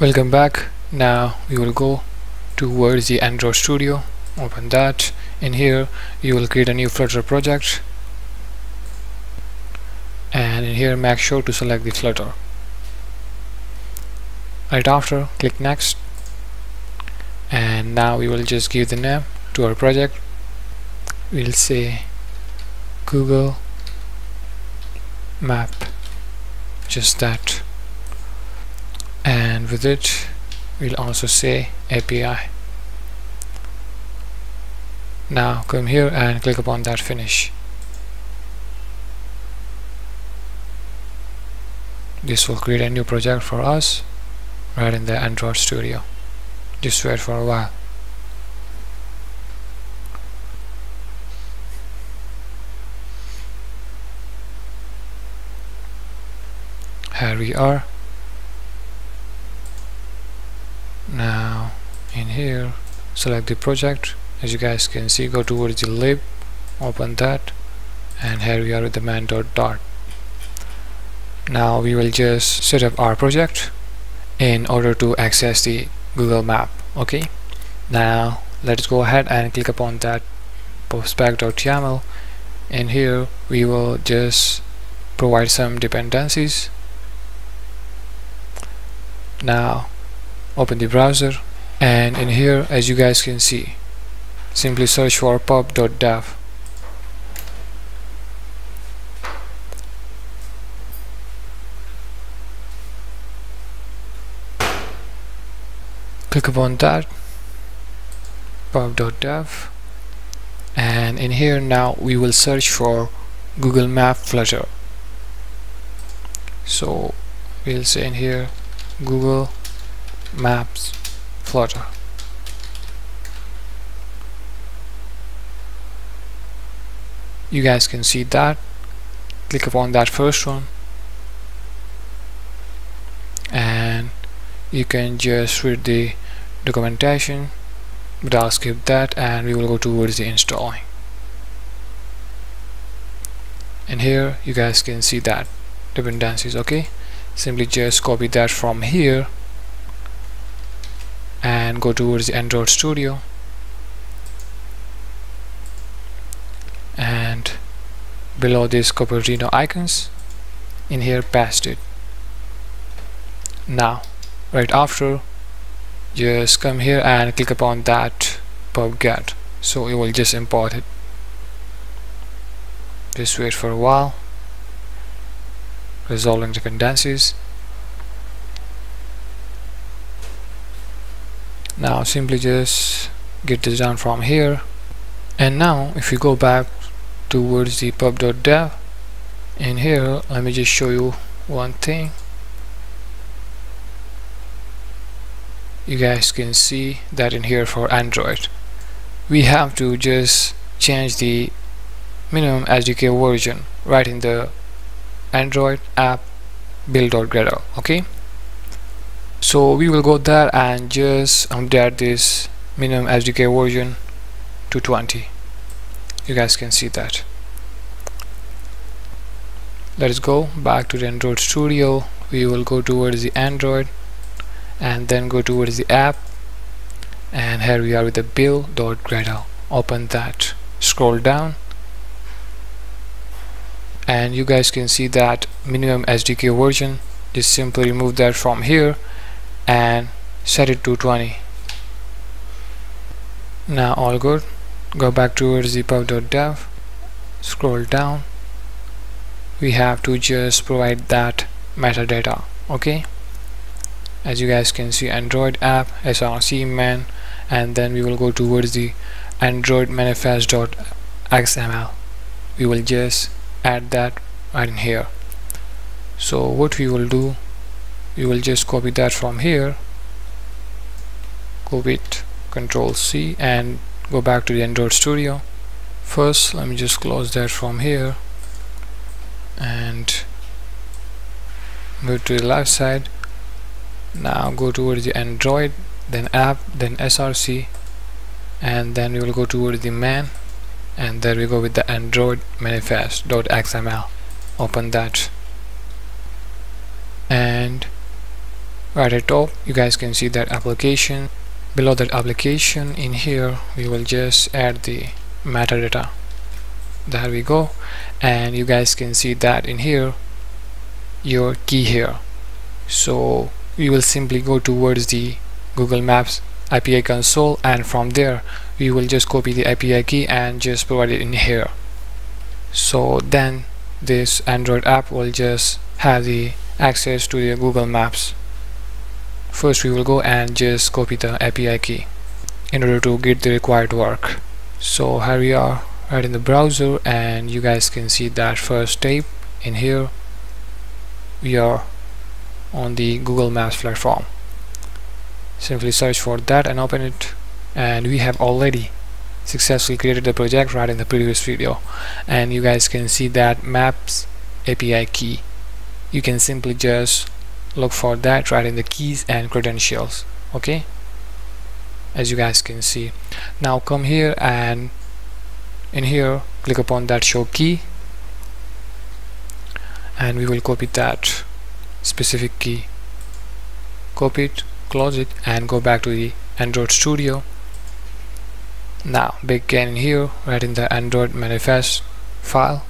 welcome back. Now we will go towards the Android Studio. Open that. In here you will create a new Flutter project. And in here make sure to select the Flutter. Right after click next. And now we will just give the name to our project. We'll say Google map. Just that with it we'll also say API now come here and click upon that finish. This will create a new project for us right in the Android Studio. Just wait for a while. Here we are now in here select the project. As you guys can see go towards the lib open that and here we are with the main now we will just set up our project in order to access the Google map okay? Now let's go ahead and click upon that pubspec.yaml and here we will just provide some dependencies. Now open the browser and in here as you guys can see simply search for pub.dev click upon that pub.dev and in here now we will search for Google Map Flutter. So we'll say in here Google Maps Flutter you guys can see that. Click upon that first one. And you can just read the documentation. But I'll skip that and we will go towards the installing. And here you guys can see that dependencies okay? Simply just copy that from here go towards Android Studio. And below this Cupertino icons in here paste it. Now right after just come here and click upon that pub-get so it will just import it. Just wait for a while. Resolving dependencies now simply just get this done from here. And now if you go back towards the pub.dev in here let me just show you one thing. You guys can see that in here for Android. We have to just change the minimum SDK version right in the Android app build.gradle okay so we will go there and just um, update this minimum SDK version to 20 you guys can see that. Let's go back to the Android Studio. We will go towards the Android and then go towards the app. And here we are with the build.gradle open that. Scroll down. And you guys can see that minimum SDK version. Just simply remove that from here and set it to 20 now all good. Go back towards the pub.dev scroll down. We have to just provide that metadata okay? As you guys can see android app src main and then we will go towards the android manifest.xml we will just add that right in here. So what we will do we will just copy that from here copy it control C and go back to the Android Studio. First let me just close that from here and move to the left side. Now go towards the Android then app then src and then we will go towards the main and there we go with the android manifest.xml open that and right at top you guys can see that application. Below that application in here we will just add the metadata. There we go. And you guys can see that in here your key here. So we will simply go towards the Google Maps API console and from there we will just copy the API key and just provide it in here. So then this Android app will just have the access to the Google Maps first we will go and just copy the API key in order to get the required work. So here we are right in the browser and you guys can see that first step in here. We are on the Google Maps platform. Simply search for that and open it and we have already successfully created the project right in the previous video. And you guys can see that maps API key. You can simply just look for that right in the keys and credentials okay? As you guys can see. Now come here and in here click upon that show key. And we will copy that specific key. Copy it close it and go back to the Android Studio. Now begin here right in the Android manifest file.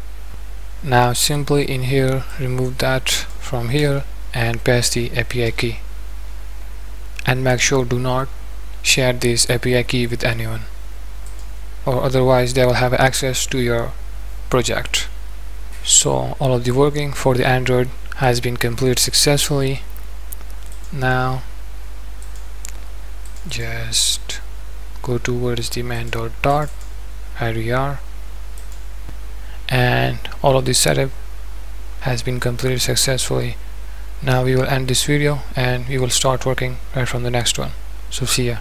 Now simply in here remove that from here and paste the API key and make sure do not share this API key with anyone or otherwise they will have access to your project. So all of the working for the Android has been completed successfully. Now just go towards the main dot dart here we are. And all of this setup has been completed successfully now we will end this video and we will start working right from the next one. So see ya